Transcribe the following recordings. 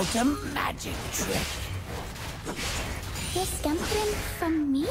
out a magic trick. You're scampering from me?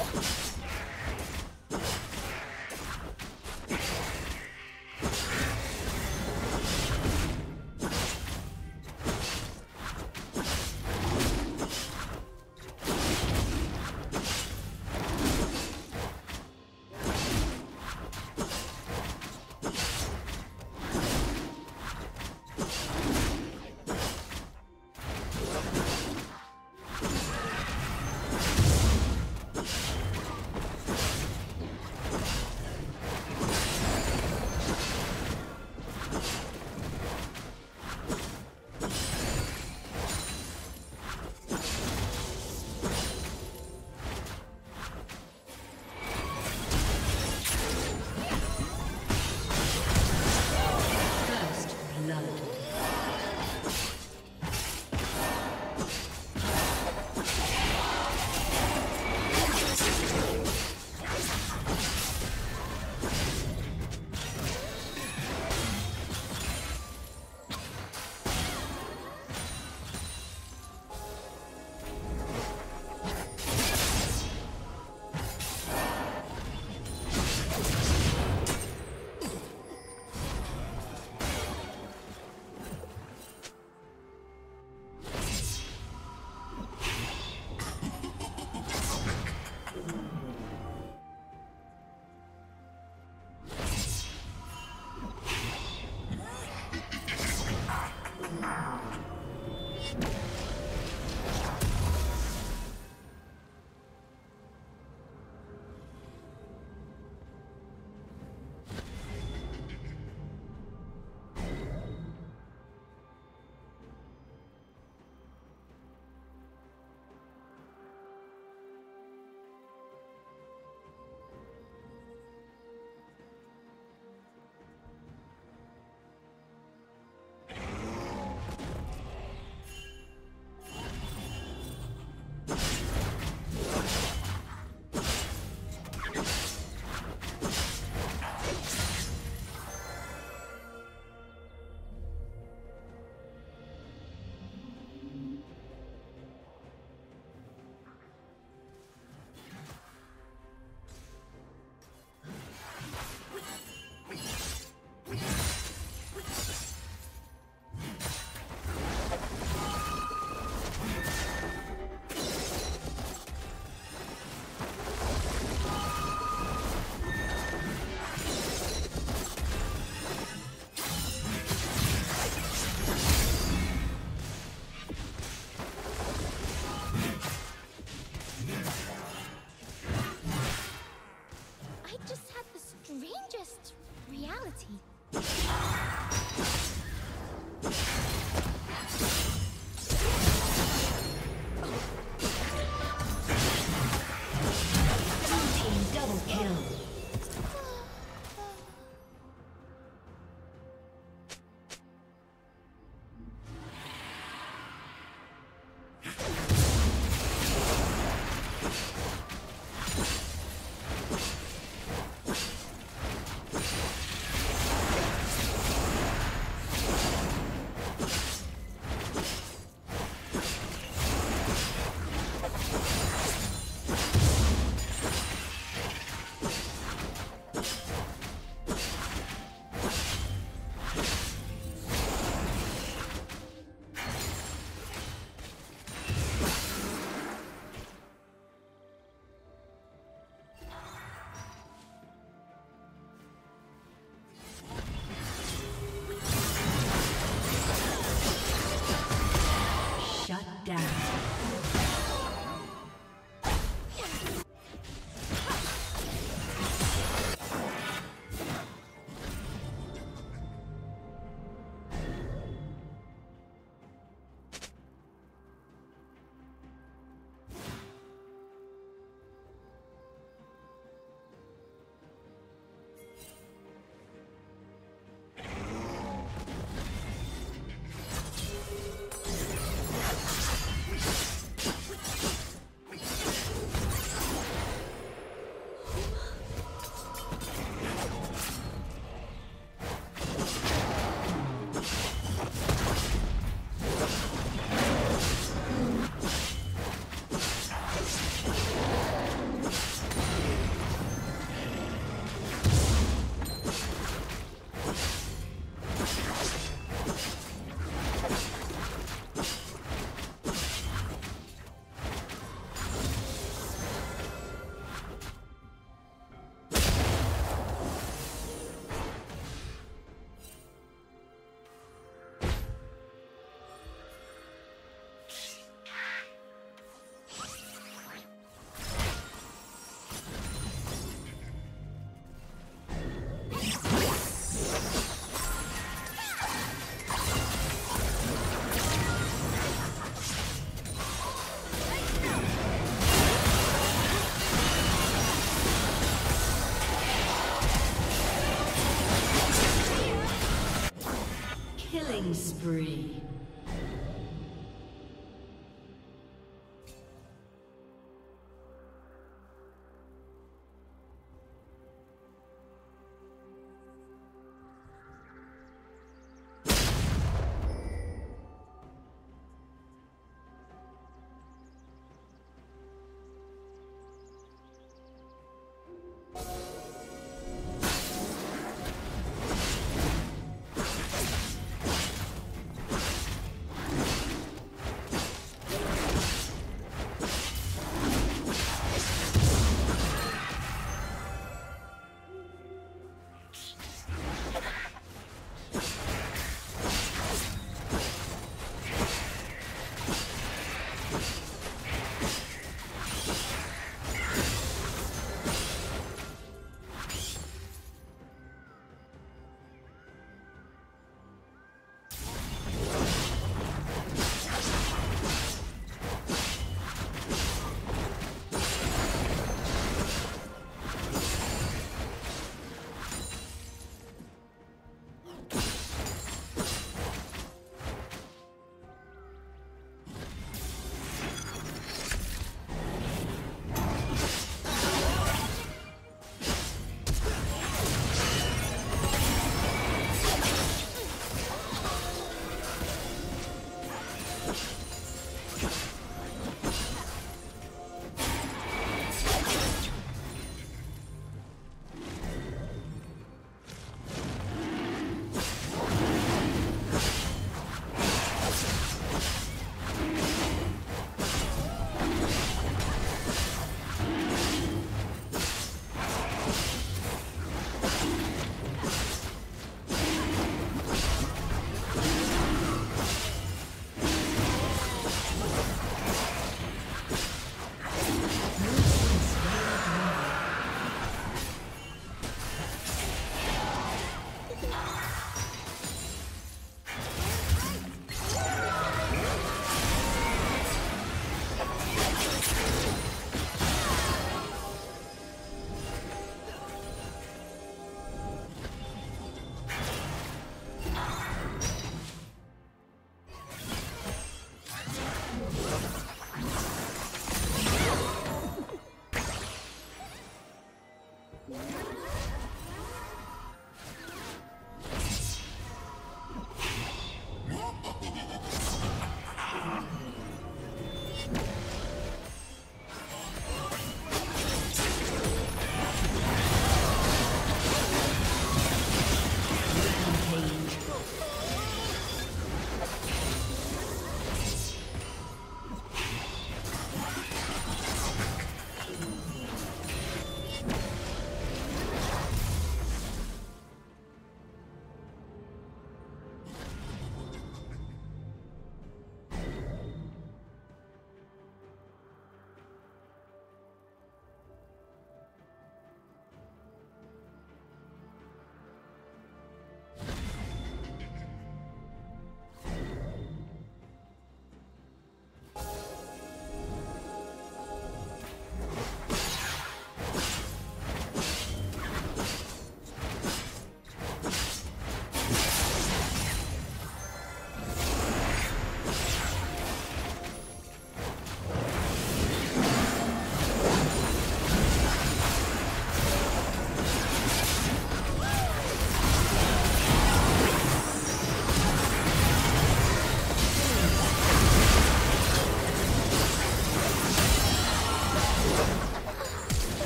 Killing spree.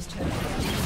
Team's turret has.